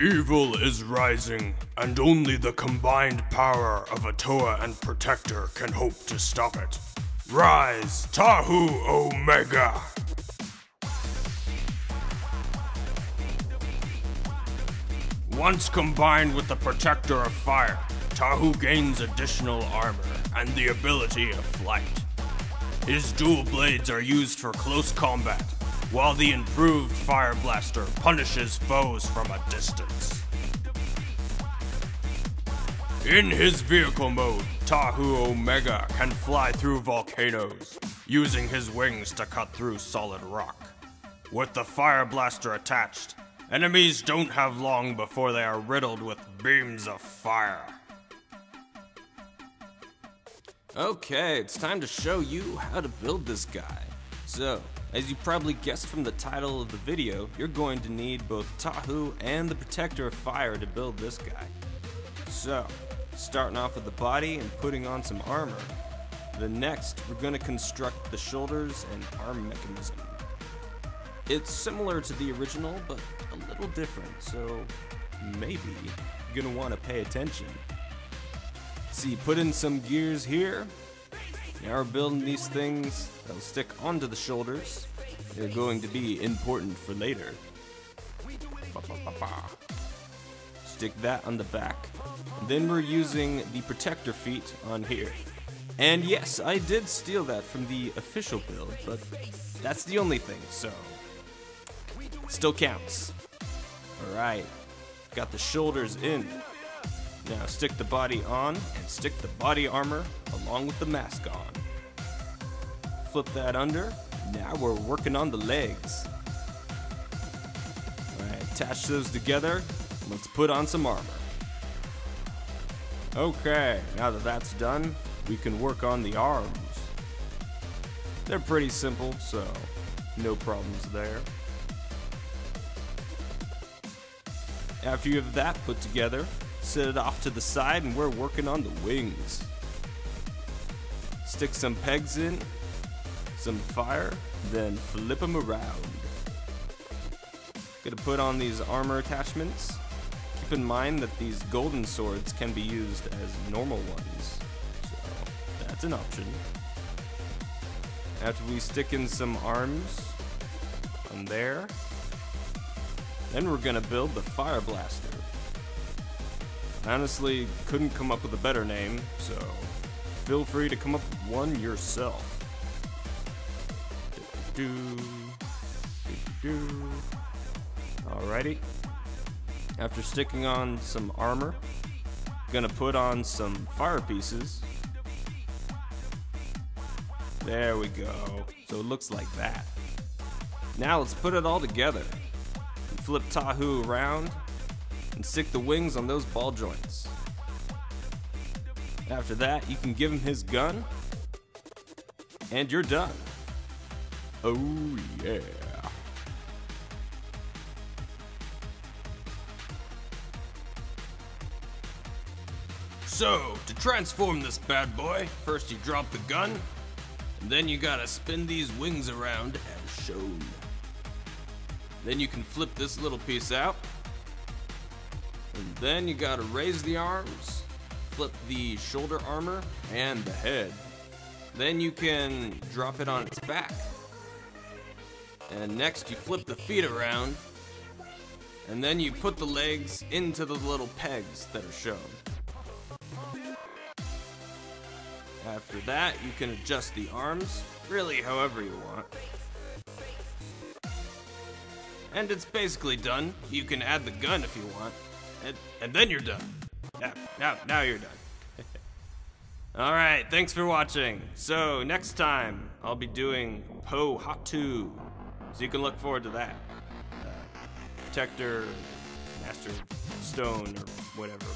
Evil is rising, and only the combined power of a Toa and Protector can hope to stop it. Rise, Tahu Omega! Once combined with the Protector of Fire, Tahu gains additional armor and the ability of flight. His dual blades are used for close combat, while the improved Fire Blaster punishes foes from a distance. In his vehicle mode, Tahu Omega can fly through volcanoes, using his wings to cut through solid rock. With the Fire Blaster attached, enemies don't have long before they are riddled with beams of fire. Okay, it's time to show you how to build this guy. So, as you probably guessed from the title of the video, you're going to need both Tahu and the Protector of Fire to build this guy. So, starting off with the body and putting on some armor. The next, we're going to construct the shoulders and arm mechanism. It's similar to the original, but a little different, so maybe you're going to want to pay attention. See, put in some gears here. Now we're building these things that'll stick onto the shoulders. They're going to be important for later. Stick that on the back. Then we're using the protector feet on here. And yes, I did steal that from the official build, but that's the only thing, so still counts. Alright, got the shoulders in. Now stick the body on and stick the body armor along with the mask on. Flip that under. Now we're working on the legs. Alright, attach those together. Let's put on some armor. Okay, now that that's done, we can work on the arms. They're pretty simple, so no problems there. After you have that put together, set it off to the side and we're working on the wings. Stick some pegs in, some fire, then flip them around. Gonna put on these armor attachments. Keep in mind that these golden swords can be used as normal ones, so that's an option. After we stick in some arms on there, then we're gonna build the fire blaster. Honestly, couldn't come up with a better name, so feel free to come up with one yourself. Do, do, do. Alrighty. After sticking on some armor, gonna put on some fire pieces. There we go. So it looks like that. Now let's put it all together. Flip Tahu around and stick the wings on those ball joints. After that, you can give him his gun, and you're done. Oh yeah. So, to transform this bad boy, first you drop the gun, and then you gotta spin these wings around as shown. Then you can flip this little piece out, and then you gotta raise the arms, flip the shoulder armor, and the head. Then you can drop it on its back. And next you flip the feet around, and then you put the legs into the little pegs that are shown. After that, you can adjust the arms, really however you want. And it's basically done. You can add the gun if you want, and, and then you're done. Yeah, now, now you're done. Alright, thanks for watching. So, next time, I'll be doing Pohatu. So you can look forward to that. Uh, Protector, Master Stone, or whatever.